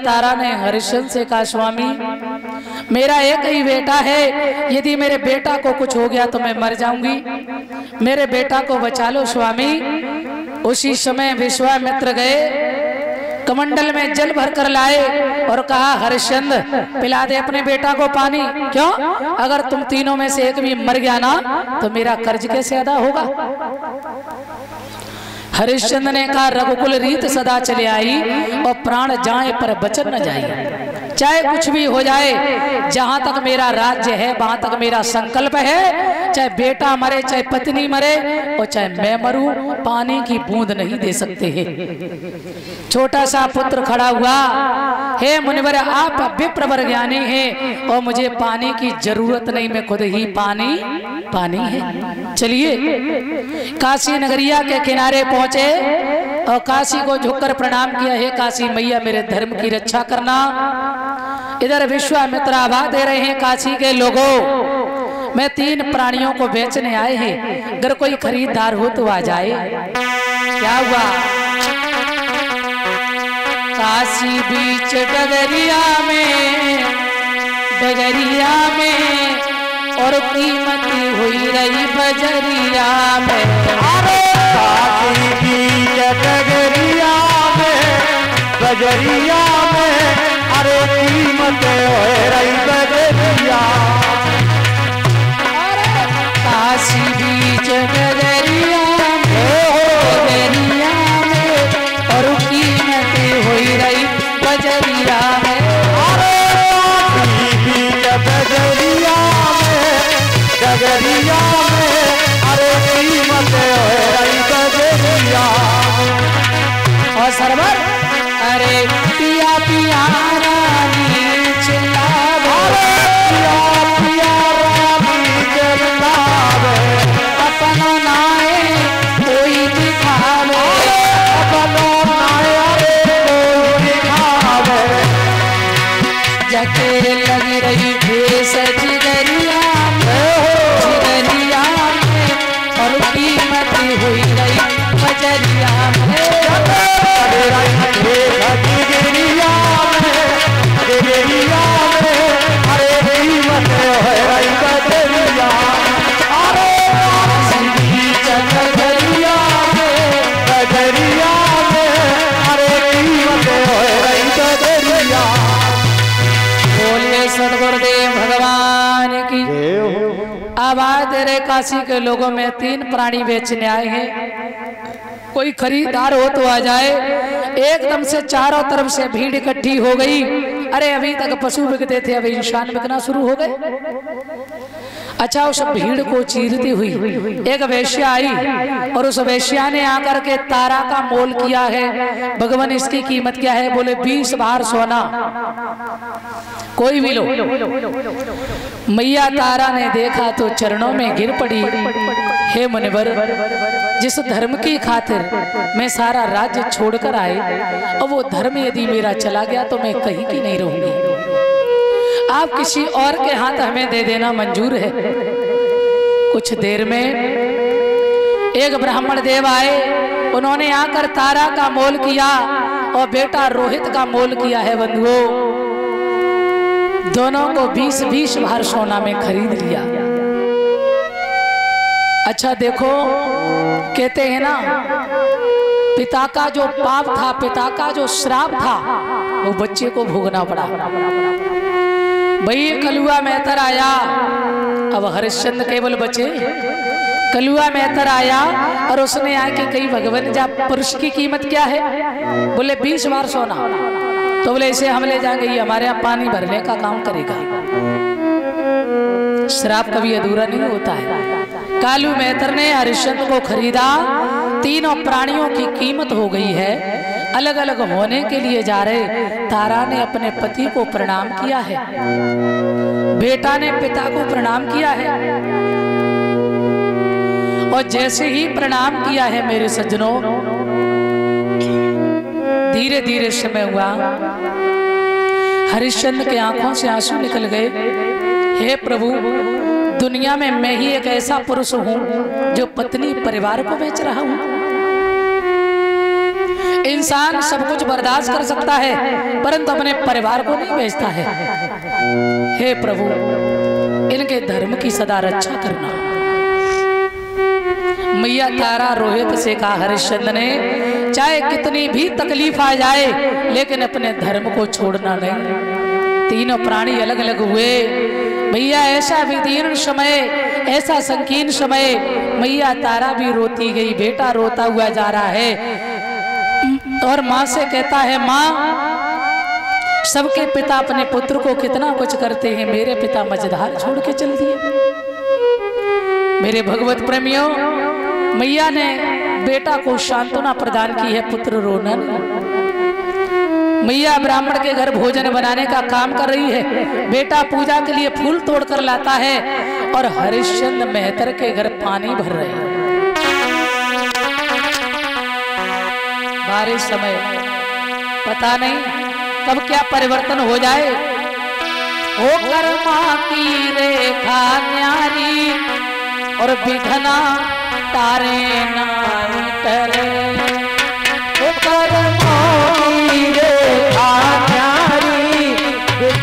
तारा ने हरिश्चंद्र से कहा, स्वामी, मेरा एक ही बेटा है। यदि मेरे बेटा को कुछ हो गया तो मैं मर जाऊँगी। मेरे बेटा को बचा लो, स्वामी। उसी समय विश्वामित्र गए, कमंडल में जल भर कर लाए और कहा हरिश्चंद पिला दे अपने बेटा को पानी। क्यों? अगर तुम तीनों में से एक भी मर गया ना तो मेरा कर्ज कैसे अदा होगा? हरिश्चंद्र ने कहा, रघुकुल रीत सदा चले आई और प्राण जाए पर बचन न जाए। चाहे कुछ भी हो जाए, जहाँ तक मेरा राज्य है, वहाँ तक मेरा संकल्प है, चाहे बेटा मरे, चाहे पत्नी मरे, और चाहे मैं मरूं, पानी की बूंद नहीं दे सकते हैं। छोटा सा पुत्र खड़ा हुआ, हे मुनिवर, आप विप्रवर ज्ञानी हैं, और मुझे पानी की ज़रूरत नहीं, मैं खुद ही पानी पानी है। चलिए, काशी नगरिया के किनारे पहुँचे, और काशी को झुककर प्रणाम किया, हे काशी मैया, मेरे धर्म की रक्षा करना इधर विश्वामित्र आभा दे रहे हैं काशी के लोगों। मैं तीन प्राणियों को बेचने आए हैं। अगर कोई खरीदार हो तो आ जाए। क्या हुआ? काशी बीच डगरिया में डगरिया में और कीमत हुई रही बजरिया में। काशी बीच डगरिया में, बजरिया में अरे कीमत रही बजरिया काशी काशी के लोगों में तीन प्राणी बेचने आए हैं। कोई खरीदार हो तो आ जाए। एकदम से चारों तरफ़ से भीड़ इकट्ठी हो गई। अरे, अभी तक पशु बिकते थे, अभी इंसान बिकना शुरू हो गए। अच्छा उस भीड़ को चीरती हुई एक वेश्या आई और उस वैश्या ने आकर के तारा का मोल किया है। भगवान, इसकी कीमत क्या है? बोले, बीस बार सोना। कोई भी लो। मैया तारा ने देखा तो चरणों में गिर पड़ी। हे मुनिवर जिस धर्म की खातिर मैं सारा राज्य छोड़कर आए और वो धर्म यदि मेरा चला गया तो मैं कहीं की नहीं रहूँगी। आप किसी और के हाथ हमें दे देना मंजूर है। कुछ देर में एक ब्राह्मण देव आए, उन्होंने आकर तारा का मोल किया और बेटा रोहित का मोल किया है बंधुओं। दोनों को बीस बीस बार सोना में खरीद लिया। अच्छा देखो कहते हैं ना, पिता का जो पाप था, पिता का जो श्राप था, वो बच्चे को भोगना पड़ा। भाई, कलुआ मेहतर आया। अब हरिश्चंद्र केवल बचे। कलुआ मेहतर आया और उसने आके कही भगवान जा, पुरुष की कीमत क्या है? बोले, बीस बार सोना। तो बोले, इसे हम ले जाएँगे, ये हमारे यहाँ पानी भरने का काम करेगा। श्राप कभी अधूरा नहीं होता है। कालू मेहतर ने हरिश्चंद्र को खरीदा। तीनों प्राणियों की कीमत हो गई है। अलग अलग होने के लिए जा रहे तारा ने अपने पति को प्रणाम किया है। बेटा ने पिता को प्रणाम किया है। और जैसे ही प्रणाम किया है मेरे सज्जनों धीरे धीरे समय हुआ। हरिश्चंद्र के आँखों से आँसू निकल गए। हे प्रभु दुनिया में मैं ही एक ऐसा पुरुष हूँ जो पत्नी परिवार को बेच रहा हूँ। इंसान सब कुछ बर्दाश्त कर सकता है, परंतु अपने परिवार को नहीं बेचता है। हे प्रभु, इनके धर्म की सदा रक्षा करना। मैया तारा रोहित से कहा हरिश्चंद ने, चाहे कितनी भी तकलीफ़ आ जाए, लेकिन अपने धर्म को छोड़ना नहीं। तीनों प्राणी अलग अलग हुए। भैया ऐसा विदीर्ण समय, ऐसा संकीर्ण समय, मैया तारा भी रोती गई, बेटा रोता हुआ जा रहा है। और माँ से कहता है, माँ, सबके पिता अपने पुत्र को कितना कुछ करते हैं, मेरे पिता मझधार छोड़ के चल दिए। मेरे भगवत प्रेमियों, मैया ने बेटा को सांत्वना प्रदान की है, पुत्र रोनन। मैया ब्राह्मण के घर भोजन बनाने का काम कर रही है। बेटा पूजा के लिए फूल तोड़ कर लाता है और हरिश्चंद्र मेहतर के घर पानी भर रहे हैं। बारिश समय। पता नहीं कब क्या परिवर्तन हो जाए। हो कर्मा की रेखा न्यारी और विधना तारे टरे ओ कर्मों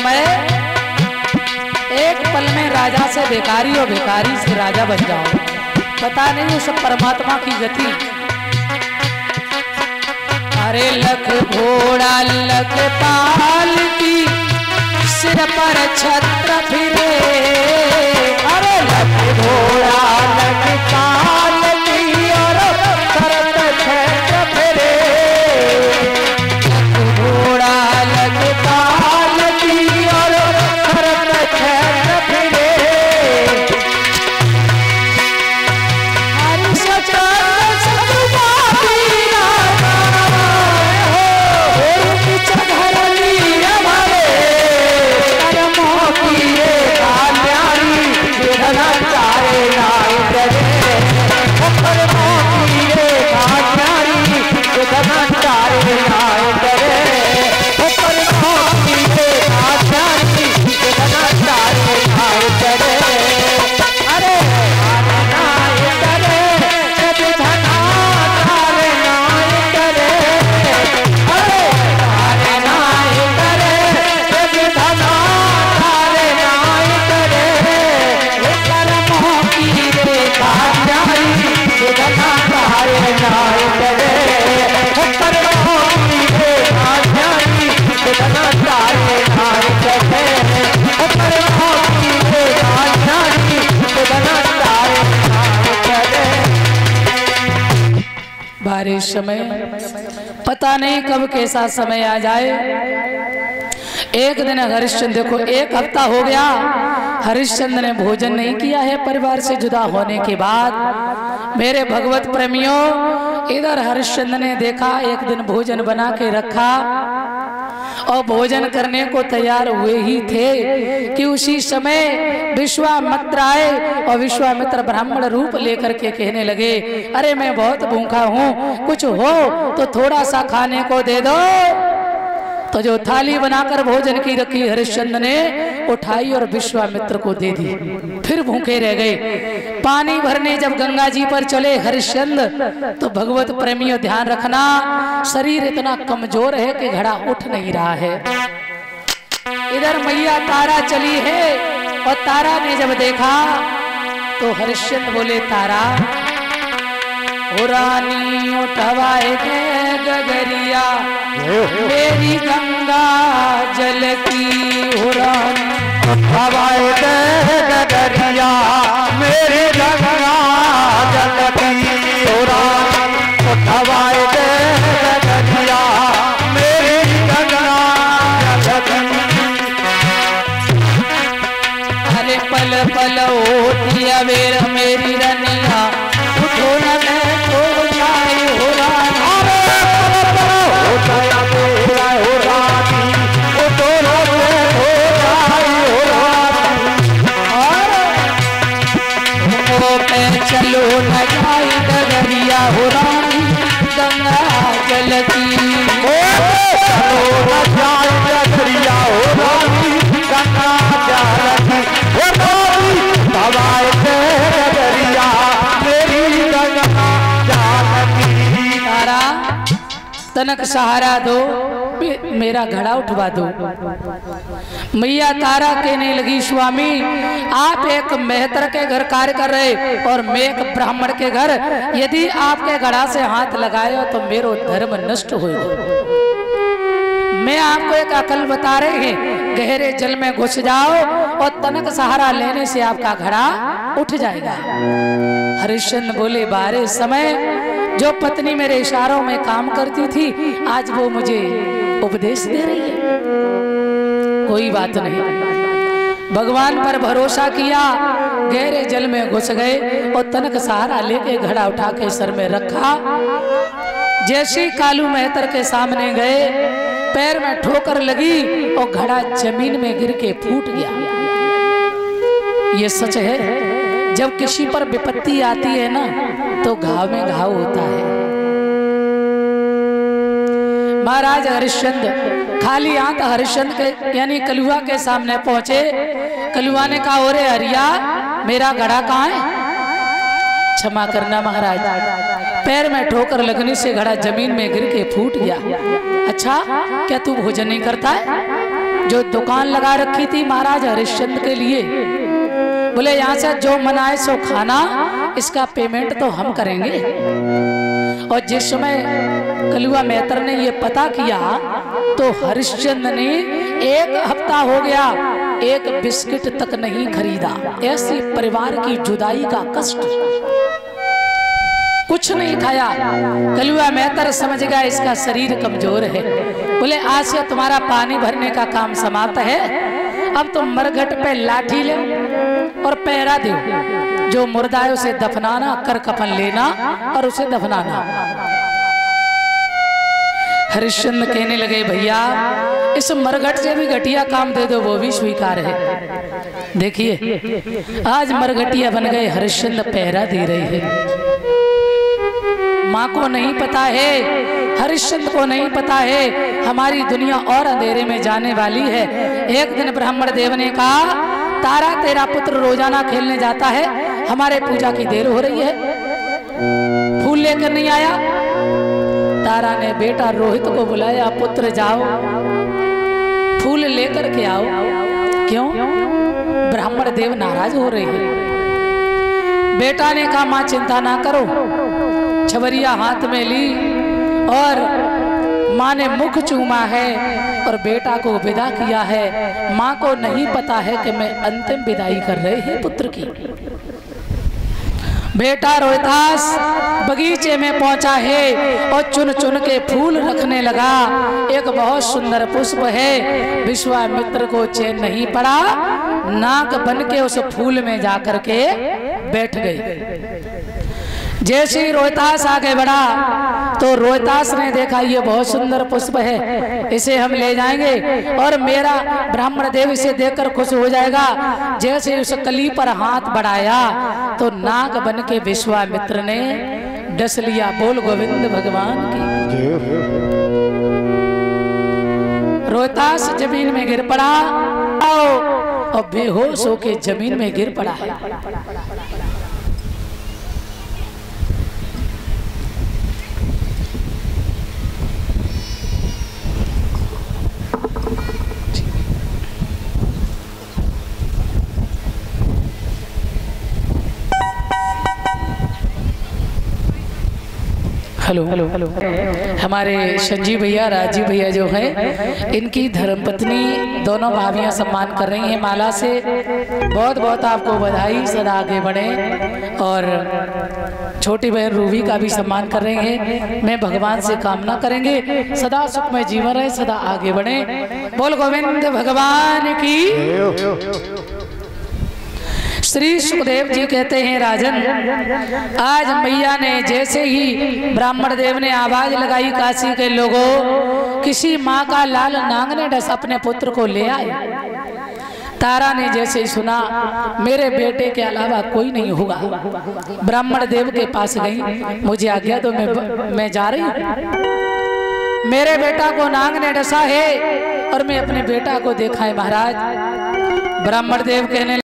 समय एक पल में राजा से भिखारी और भिखारी से राजा बन जाओ। पता नहीं उस परमात्मा की गति। अरे लख घोड़ा, लख पाल की सिर पर छत्र फिरे। अरे लख घोड़ा बारिश समय। पता नहीं कब कैसा समय आ जाए। एक दिन हरिश्चंद्र देखो एक हफ़्ता हो गया। हरिश्चंद्र ने भोजन नहीं किया है परिवार से जुदा होने के बाद। मेरे भगवत प्रेमियों, इधर हरिश्चंद्र ने देखा एक दिन भोजन बना के रखा। और भोजन करने को तैयार हुए ही थे कि उसी समय विश्वामित्र आए और विश्वामित्र ब्राह्मण रूप लेकर के कहने लगे, अरे, मैं बहुत भूखा हूँ, कुछ हो तो थोड़ा सा खाने को दे दो। तो जो थाली बनाकर भोजन की रखी हरिश्चंद्र ने उठाई और विश्वामित्र को दे दी। फिर भूखे रह गए। पानी भरने जब गंगा जी पर चले हरिश्चंद्र तो भगवत प्रेमियों ध्यान रखना, शरीर इतना कमज़ोर है कि घड़ा उठ नहीं रहा है। इधर मैया तारा चली है, और तारा ने जब देखा तो हरिश्चंद्र बोले, तारा रानी, उठवाए के डगरिया मेरी गंगा जल की हवाए दे डगरिया मेरी गंगा जल की उड़ान। हवाए दे डगरिया मेरी गंगा जल की। पल पल होती अवेर मेरी रनिया उठो तनक सहारा दो मेरा घड़ा उठवा दो। मैया तारा कहने लगी, स्वामी, आप एक मेहतर के घर कार्य कर रहे और मैं एक ब्राह्मण के घर। यदि आपके घड़ा से हाथ लगाए तो मेरो धर्म नष्ट हो मैं आपको एक अकल बता रहे हैं, गहरे जल में घुस जाओ और तनक सहारा लेने से आपका घड़ा उठ जाएगा। हरिश्चंद्र बोले, बारे समय जो पत्नी मेरे इशारों में काम करती थी, आज वो मुझे उपदेश दे रही है। कोई बात नहीं। भगवान पर भरोसा किया, गहरे जल में घुस गए और तनक सहारा लेके घड़ा उठा के सर में रखा। जैसे कालू मेहतर के सामने गए, पैर में ठोकर लगी और घड़ा ज़मीन में गिर के फूट गया। ये सच है जब किसी पर विपत्ति आती है ना तो घाव में घाव होता है। महाराज हरिश्चंद्र खाली हाथ हरिश्चंद्र के, यानी कलुआ के सामने पहुँचे। कलुआ ने कहा, ओरे हरिया मेरा घड़ा कहाँ है? क्षमा करना महाराज, पैर में ठोकर लगने से घड़ा ज़मीन में गिर के फूट गया। अच्छा क्या तू भोजन नहीं करता है? जो दुकान लगा रखी थी महाराज हरिश्चंद्र के लिए बोले, यहाँ से जो मनाए सो खाना, इसका पेमेंट तो हम करेंगे। और जिस समय कलुआ मेहतर ने ये पता किया तो हरिश्चंद्र ने एक हफ़्ता हो गया, एक बिस्किट तक नहीं खरीदा। ऐसी परिवार की जुदाई का कष्ट। कुछ नहीं खाया। कलुआ मेहतर समझ गया, इसका शरीर कमज़ोर है। बोले, आज से तुम्हारा पानी भरने का काम समाप्त है। अब तुम मरघट पे लाठी ले। और पहरा दो। जो मुर्दा है उसे दफनाना, कर कफन लेना और उसे दफनाना। हरिश्चंद्र कहने लगे, भैया, इस मरघट से भी घटिया काम दे दो, वो भी स्वीकार है। देखिए, आज मरघटिया बन गए हरिश्चंद्र पहरा दे रहे हैं। माँ को नहीं पता है हरिश्चंद्र को नहीं पता है, हमारी दुनिया और अंधेरे में जाने वाली है। एक दिन ब्राह्मण देव ने कहा तारा, तेरा पुत्र रोज़ाना खेलने जाता है। हमारे पूजा की देर हो रही है। फूल लेकर नहीं आया। तारा ने बेटा रोहित को बुलाया, पुत्र जाओ। फूल लेकर के आओ। क्यों? ब्राह्मण देव नाराज़ हो रहे हैं। बेटा ने कहा, माँ, चिंता ना करो। छवरिया हाथ में ली और माँ ने मुख चूमा है और बेटा को विदा किया है। माँ को नहीं पता है कि मैं अंतिम विदाई कर रहे हैं पुत्र की। बेटा रोहितास, बगीचे में पहुँचा है और चुन चुन के फूल रखने लगा। एक बहुत सुंदर पुष्प है। विश्वामित्र को चैन नहीं पड़ा। नाक बन के उस फूल में जाकर के बैठ गई। जैसे ही रोहतास आगे बढ़ा। तो रोहतास ने देखा, ये बहुत सुंदर पुष्प है। इसे हम ले जाएँगे और मेरा ब्राह्मण देव इसे देखकर खुश हो जाएगा। जैसे उस कली पर हाथ बढ़ाया तो नाग बन के विश्वामित्र ने डस लिया। बोल गोविंद भगवान की। रोहतास ज़मीन में गिर पड़ा, और बेहोश होके ज़मीन में गिर पड़ा। है हेलो। हेलो हेलो हमारे संजीव भैया, राजीव भैया जो है, इनकी धर्मपत्नी दोनों भाभियाँ सम्मान कर रही हैं माला से। बहुत बहुत आपको बधाई, सदा आगे बढ़े। और छोटी बहन रूबी का भी सम्मान कर रहे हैं। मैं भगवान से कामना करेंगे। सदा सुख में जीवन रहे, सदा आगे बढ़े। बोल गोविंद, भगवान की। श्री सुखदेव जी कहते हैं, राजन, आज मैया ने जैसे ही ब्राह्मण देव ने आवाज़ लगाई काशी के लोगों, किसी माँ का लाल नांग ने डस अपने पुत्र को ले आए। तारा ने जैसे ही सुना, मेरे बेटे के अलावा कोई नहीं होगा। ब्राह्मण देव के पास गई, मुझे आ गया तो मैं मैं जा रही हूँ। मेरे बेटा को नांग ने डसा है, और मैं अपने बेटा को देखा है, महाराज। ब्राह्मण देव कहने